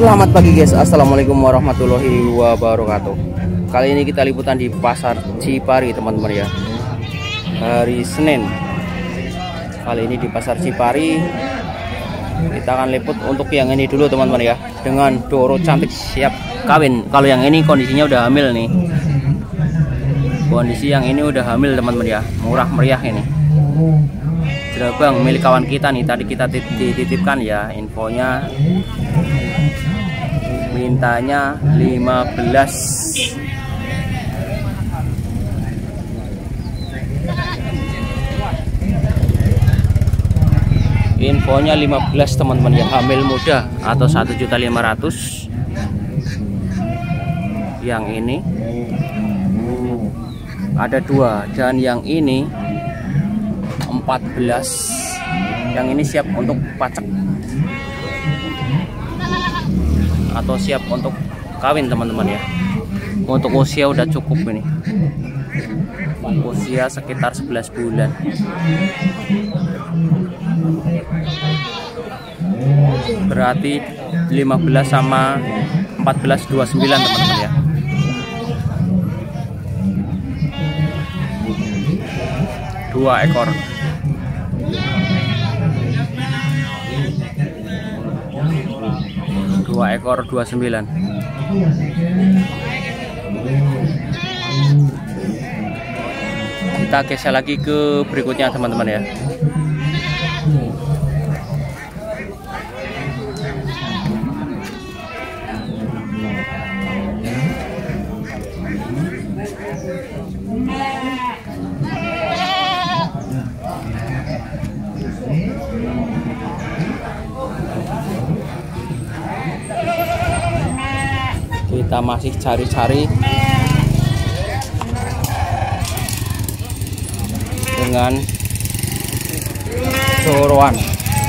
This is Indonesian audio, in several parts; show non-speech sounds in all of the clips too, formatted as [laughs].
Selamat pagi guys, Assalamualaikum warahmatullahi wabarakatuh. Kali ini kita liputan di Pasar Cipari teman-teman ya. Hari Senin. Kali ini di Pasar Cipari Kita akan liput untuk yang ini dulu teman-teman ya. Dengan Doro cantik siap kawin. Kalau yang ini kondisinya udah hamil nih. Kondisi yang ini udah hamil teman-teman ya. Murah meriah ini Jerabang milik kawan kita nih Tadi kita dititipkan ya infonya. Mintanya 15 infonya 15 teman-teman ya hamil muda atau 1.500 yang ini. Ada dua dan yang ini 14 yang ini siap untuk pacak atau siap untuk kawin teman-teman ya. Untuk usia udah cukup ini. Usia sekitar 11 bulan. Berarti 15 sama 14 29 teman-teman ya. Dua ekor dua ekor 29 kita geser lagi ke berikutnya teman-teman ya kita masih cari-cari. Dengan coroan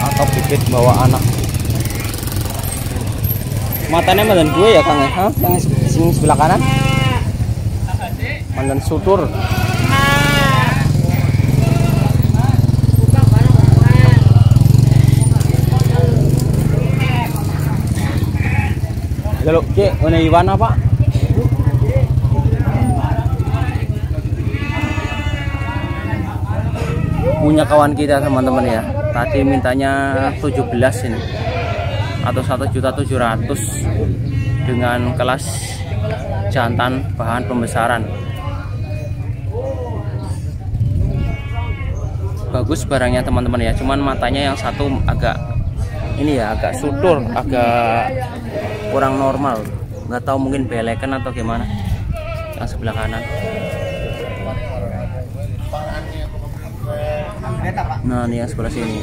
atau bibit bawa anak. Matanya mandan gue ya kang ya? Sini sebelah kanan? Mandan sutur Jaluk cek, mana Iwan apa? Punya kawan kita teman-teman ya. Tadi mintanya 17 ini. Atau 1.700 dengan kelas jantan bahan pembesaran. Bagus barangnya teman-teman ya. Cuman matanya yang satu agak ini ya agak sutur, agak kurang normal. Nggak tahu mungkin belekan atau gimana. Yang sebelah kanan. Nah ini yang sebelah sini.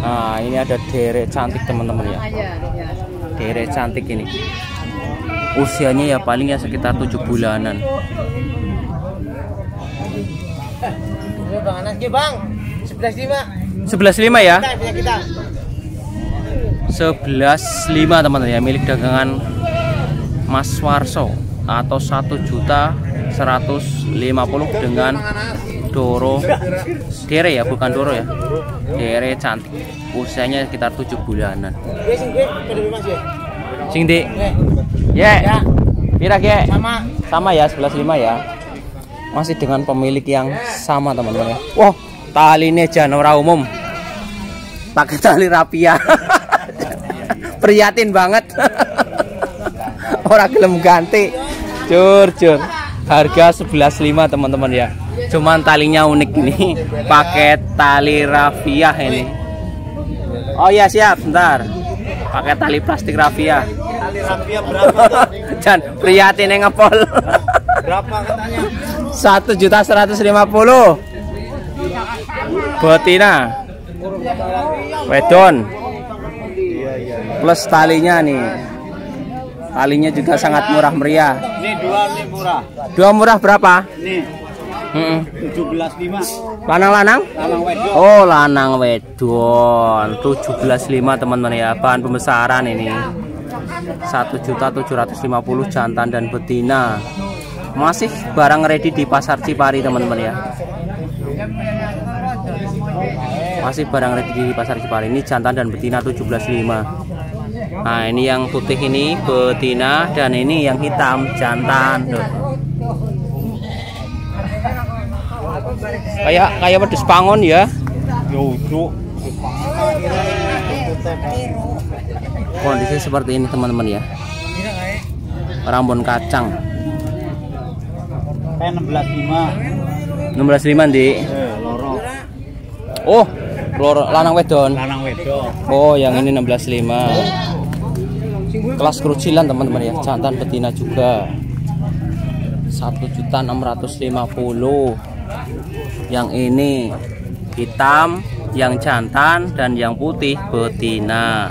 Nah ini ada derek cantik teman-teman ya. Derek cantik ini. Usianya ya paling ya sekitar tujuh bulanan. Bang Anas bang, sebelas lima. 11.5 ya? Kita. 11.5 teman-teman ya. Milik dagangan Mas Warso. Atau 1 juta 150 dengan Doro Dere ya bukan Doro ya. Dere cantik. Usianya sekitar 7 bulanan. Sing di ya? Pira ge Sama. sama ya 11.5 ya. Masih dengan pemilik yang sama teman-teman ya. Wah tali ini janora umum. Pakai tali rapia. Prihatin banget. Orang gelem ganti. Cur cur harga 11.5 teman-teman ya. Cuman talinya unik ini. Pakai tali rafia ini. Oh ya siap. Bentar. Pakai tali plastik rafia Tali rapia berapa? dan [laughs] prihatin yang ngepol. Berapa katanya? satu juta seratus lima puluh betina wedon. Plus talinya nih. Talinya juga sangat murah meriah. Ini dua nih murah. dua murah berapa? Mm-mm. tujuh belas lima. lanang-lanang? Oh lanang wedon. 17.5 teman-teman ya. Bahan pembesaran ini. 1.750 jantan dan betina. Masih barang ready di pasar Cipari teman-teman ya masih barang ready di pasar Cipari ini jantan dan betina 17.5 nah ini yang putih ini betina dan ini yang hitam jantan. Tuh. kayak kayak wedus pangon ya. Yo, kondisi seperti ini teman-teman ya. Rambon kacang. Kayak 16.5. 16.5 di. Oh loro lanang wedon. Lanang wedok. oh yang ini 16.5 kelas kerucilan teman-teman ya. Jantan betina juga. 1.650 yang ini hitam yang jantan dan yang putih betina.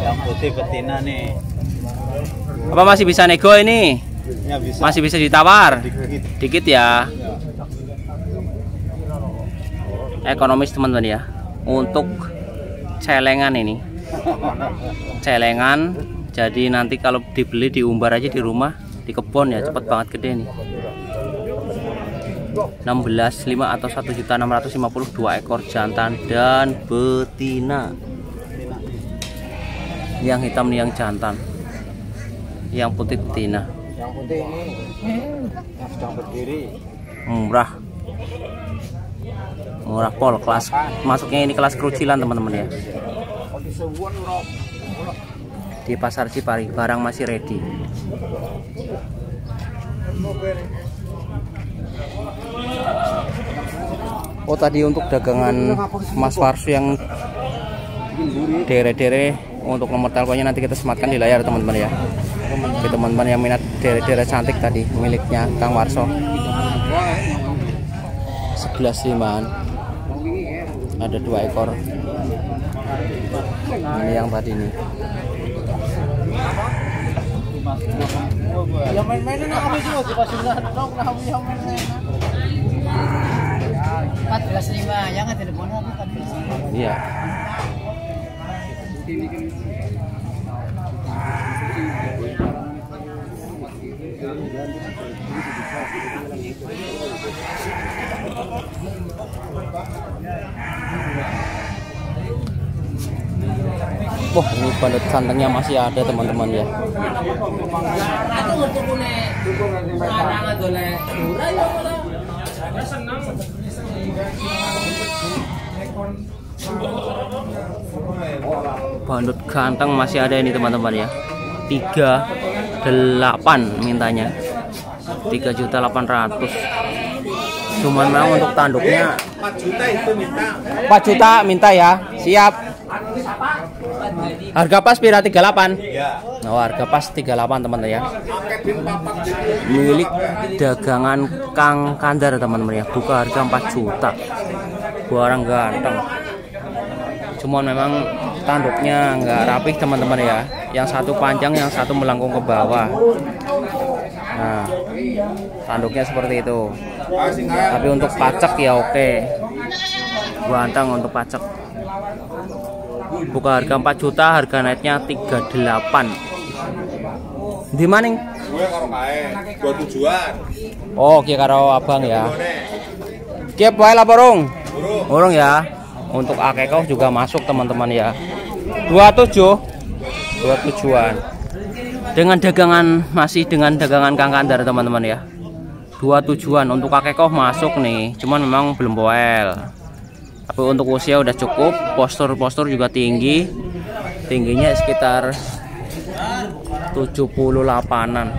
Yang putih betina nih. apa masih bisa nego ini? Ya bisa. masih bisa ditawar? Dikit. dikit ya ekonomis teman-teman ya. Untuk celengan ini. Celengan jadi nanti kalau dibeli diumbar aja di rumah di kebun ya. Cepet banget gede nih 16 5 atau 1.650 dua ekor jantan dan betina. Yang hitam nih yang jantan. Yang putih betina. Yang putih ini. Yang sedang berdiri. murah murah pol kelas masuknya ini kelas kerucilan teman-teman ya. Di pasar Cipari barang masih ready. Oh tadi untuk dagangan Mas Farsu yang dere-dere untuk nomor teleponnya nanti kita sematkan di layar teman-teman ya. Teman-teman yang minat dere-dere cantik tadi miliknya Kang Warso. 11 limaan ada dua ekor. Ini yang tadi nih. Ya yang. 14.5 ya nggak teleponan aku 14.5 iya Wah ini balut santengnya masih ada teman-teman ya. Bandut ganteng masih ada ini teman-teman ya. 38 mintanya. 3 juta 800 cuman memang untuk tanduknya. 4 juta itu minta. 4 juta minta ya. Siap. Harga pas pira? 38 Ya. Oh, harga pas 38 teman-teman ya. Milik dagangan Kang Kandar teman-teman ya. Buka harga 4 juta. Barang ganteng. Cuman memang tanduknya nggak rapih teman-teman ya. Yang satu panjang yang satu melengkung ke bawah. Nah tanduknya seperti itu tapi untuk pacak ya oke. Ganteng untuk pacak buka harga 4 juta harga netnya 38 di maning Gue tujuan. oh oke karo abang ya. Kiep wae lah borong. Borong. Ya. Untuk akekoh juga masuk teman-teman ya. 27 dua tujuan. Dengan dagangan masih dengan dagangan Kang Kandar teman-teman ya dua tujuan untuk akekoh masuk nih cuman memang belum boel tapi untuk usia udah cukup postur-postur juga tinggi. Tingginya sekitar 78an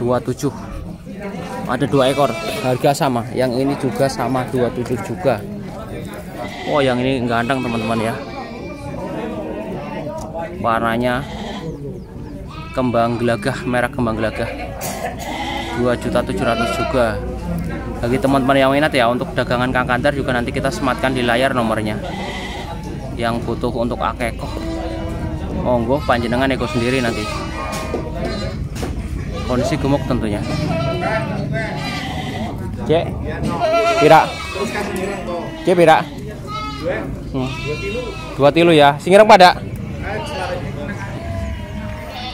dua tujuh. Ada dua ekor harga sama. Yang ini juga sama 27 juga. Oh yang ini ganteng teman-teman ya. Warnanya kembang gelagah merah kembang gelagah. 2.700 juga. Bagi teman-teman yang minat ya untuk dagangan Kang Kantar juga nanti kita sematkan di layar nomornya. Yang butuh untuk akekoh. Monggo panjenengan ego sendiri nanti. Kondisi gemuk tentunya. Cek. Pira cek pira Hmm. dua tilu ya. Singirang pada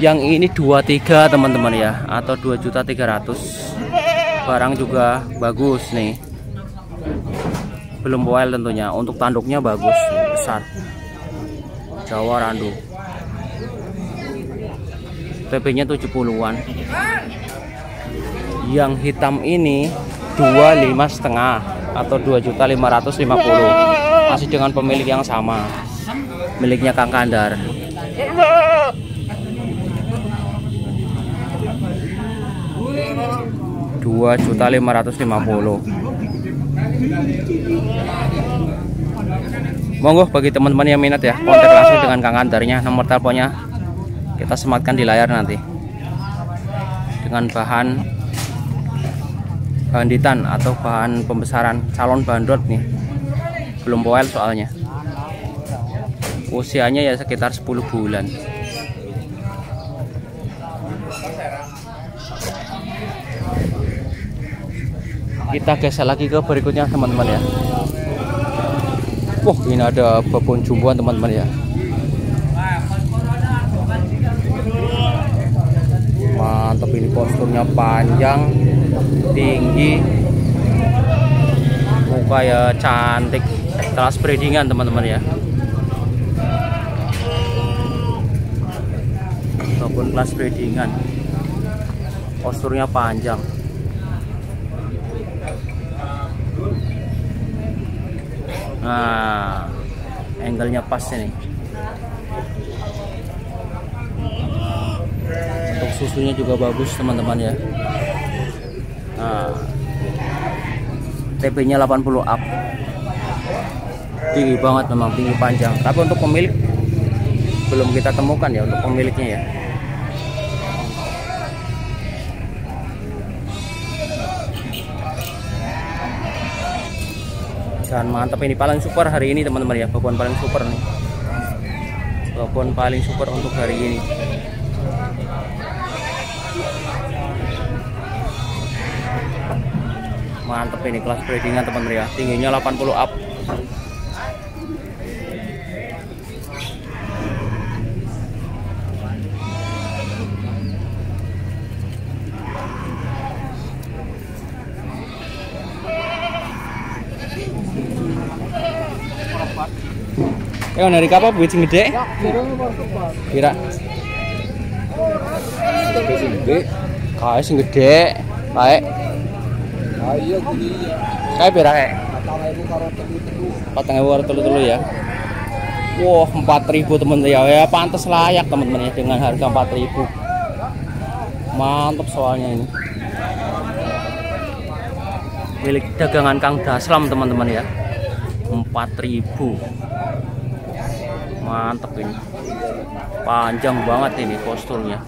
yang ini 23 teman-teman ya. Atau 2.300 barang juga bagus nih. Belum boil tentunya. Untuk tanduknya bagus besar. Jawa Randu. PP nya 70-an yang hitam ini 25 setengah atau 2.550 masih dengan pemilik yang sama. Miliknya Kang Kandar dua juta lima ratus lima puluh. Monggo bagi teman-teman yang minat ya kontak langsung dengan Kang Andarnya. Nomor teleponnya kita sematkan di layar nanti. Dengan bahan banditan atau bahan pembesaran calon bandot nih. Belum boil soalnya. Usianya ya sekitar 10 bulan kita geser lagi ke berikutnya teman-teman ya. Wah ini ada babon jumboan teman-teman ya. Mantap ini posturnya panjang tinggi. Muka ya cantik. Kelas breedingan teman-teman ya. Babon kelas breedingan posturnya panjang Nah, angle-nya pas ini. Untuk susunya juga bagus teman-teman ya. Nah, TP-nya 80 up. Tinggi banget memang tinggi panjang. Tapi untuk pemilik belum kita temukan ya untuk pemiliknya ya. Dan mantap ini paling super hari ini teman-teman ya. Babon paling super nih. Babon paling super untuk hari ini. Mantap ini kelas breedingan teman-teman ya. Tingginya 80 up Eh, dari kapan buat sing gede? Kira. Sing gede. Kae sing gede. Kae. Gini. Kae pira kae? Patang ewu karo telu. 4000 telu ya. Wah, 4000 teman ya. Ya pantas layak teman-teman ya dengan harga 4000. Mantap soalnya ini. Milik dagangan Kang Daslam teman-teman ya. 4000 mantep ini. Panjang banget ini posturnya.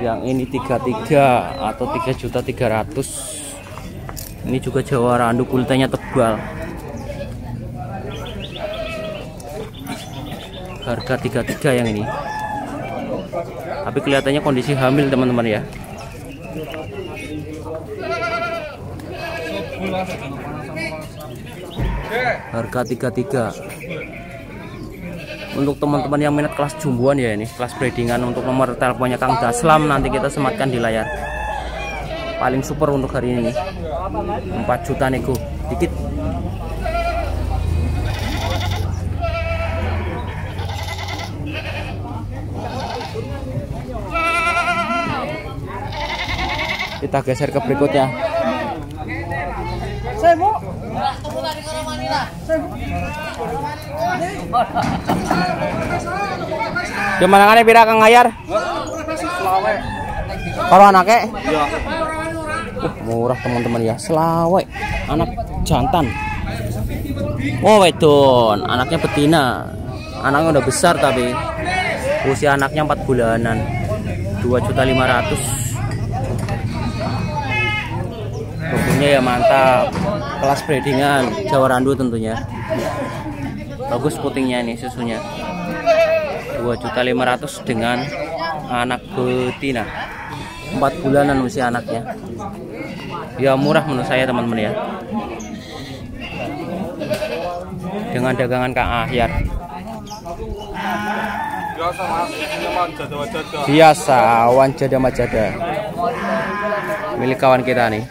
Yang ini 33 atau 3 juta 300 ini juga Jawa Randu kulitnya tebal. Harga 33 yang ini. Tapi kelihatannya kondisi hamil teman-teman ya harga 33 untuk teman-teman yang minat kelas jumbuan ya ini kelas breedingan untuk nomor teleponnya Kang Daslam nanti kita sematkan di layar. Paling super untuk hari ini. 4 juta nego dikit. Kita geser ke berikutnya Saya mau. Gimana kan pira Kang Ayar? Karo anaknya? Iya. Uh, murah teman-teman ya. Selawe, anak jantan. Oh, wedon, anaknya betina. Anaknya udah besar tapi usia anaknya 4 bulanan. 2.500. Bumbunya ya mantap. Kelas breedingan Jawa Randu tentunya. Bagus putingnya nih susunya. 2.500 dengan anak betina. 4 bulanan usia anaknya. Ya murah menurut saya teman-teman ya. Dengan dagangan Kang Ahyar. ini biasa wanjada majada milik kawan kita nih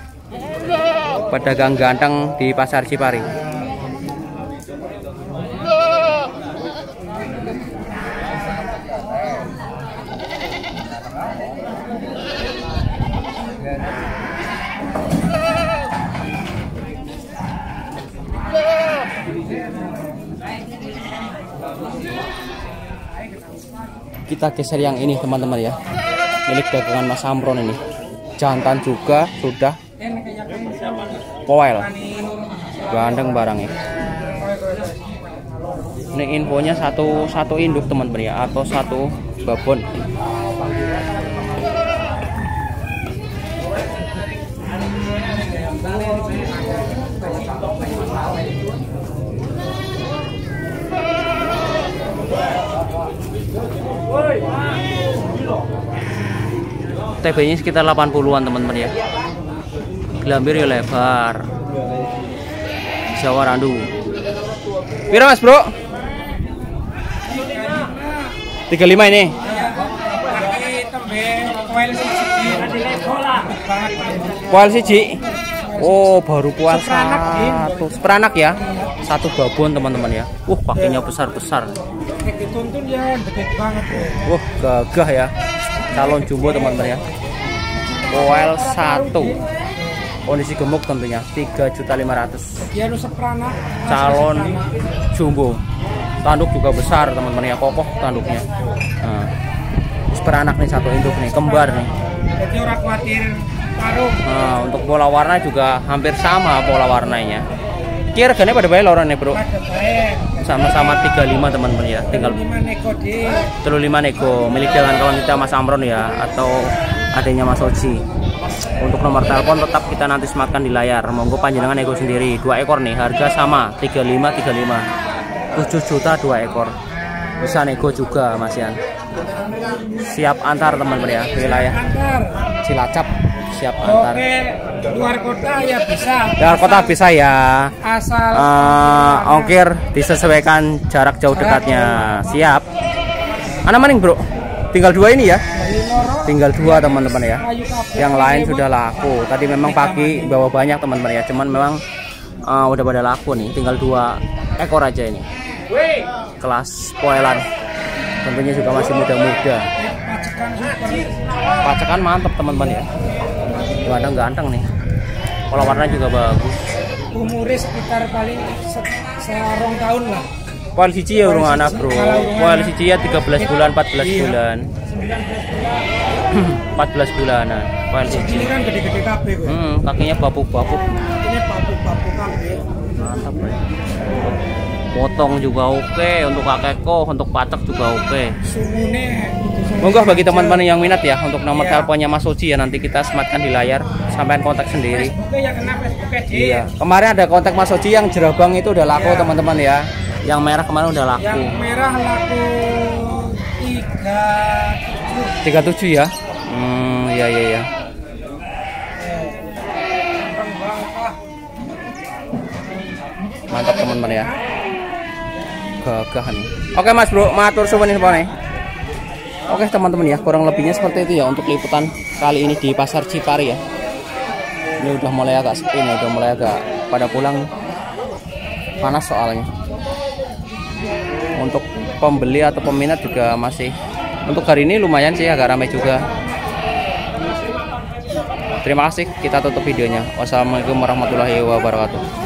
pedagang ganteng di pasar Cipari. Kita geser yang ini teman-teman ya. Milik dagangan Mas Amron ini. Jantan juga sudah poel gandeng barangnya. Ini infonya satu satu induk teman-teman ya atau satu babon. TB nya sekitar 80-an teman-teman ya gelambir ya lebar. Jawa Randu. Pira mas bro? 35 ini. Poel siji. Oh baru puan satu. Seperanak ya? Satu babon teman-teman ya. Uh kakinya besar-besar. Banget. Wah gagah ya. Calon jumbo teman-teman ya. Poel 1 kondisi gemuk tentunya 3.500 Dia seprana. calon jumbo. Tanduk juga besar teman-teman ya kokoh tanduknya. Nah, seperanak nih satu induk nih kembar nih. Jadi orang khawatir paruh. nah, untuk pola warna juga hampir sama pola warnanya. Kira harganya pada bayar orang nih bro? Sama-sama 35 teman-teman ya tinggal Lima neko di. Telu lima nego milik jalan kawan kita Mas Amron ya atau adanya Mas Oji. Untuk nomor telepon tetap kita nanti sematkan di layar. Monggo panjenengan nego sendiri. Dua ekor nih, harga sama 35 35. 7 juta dua ekor. Bisa nego juga Mas Yan. Siap antar teman-teman ya wilayah. Cilacap siap antar. Oke, luar kota ya bisa. Luar kota bisa ya. Asal Eh, ongkir disesuaikan jarak jauh dekatnya. Siap. Anak maning bro. Tinggal dua ini ya. Tinggal dua teman-teman ya. Yang lain sudah laku. Tadi memang pagi bawa banyak teman-teman ya. Cuman memang eh, udah pada laku nih. Tinggal dua ekor aja ini. Kelas poelan. Tentunya juga masih muda-muda. Pacekan. Pacakan mantep teman-teman ya. Ganteng-ganteng nih. Pola warna juga bagus. Umurnya sekitar paling se serong tahun lah. Poel siji ya urung anak bro. Poel siji ya 13 bulan, 14 bulan. 14 bulanan. Poel Ini siji. kan gede-gede kabeh kok. Hmm, kakinya bapuk-bapuk. Ini papu-papu kabeh. Mantap bro. Potong juga oke, untuk kakekko, untuk pacak juga oke. Sungune itu Monggo bagi teman-teman yang minat ya untuk nomor Iya. teleponnya Mas Oji ya nanti kita sematkan di layar, sampaikan kontak sendiri. Ya di. Iya, kemarin ada kontak Mas Oji yang jerabang itu udah laku teman-teman ya. Yang merah kemarin udah laku. Yang merah laku tiga 37 ya. Hmm, iya. Orang bangka. Mantap teman-teman ya. Gagah nih. Oke Mas Bro, matur suwun nih Oke teman-teman ya, kurang lebihnya seperti itu ya untuk liputan kali ini di Pasar Cipari ya. Ini udah mulai agak sepi udah mulai agak pada pulang panas soalnya. Pembeli atau peminat juga masih untuk hari ini lumayan sih agak ramai juga. Terima kasih, kita tutup videonya. Wassalamualaikum warahmatullahi wabarakatuh.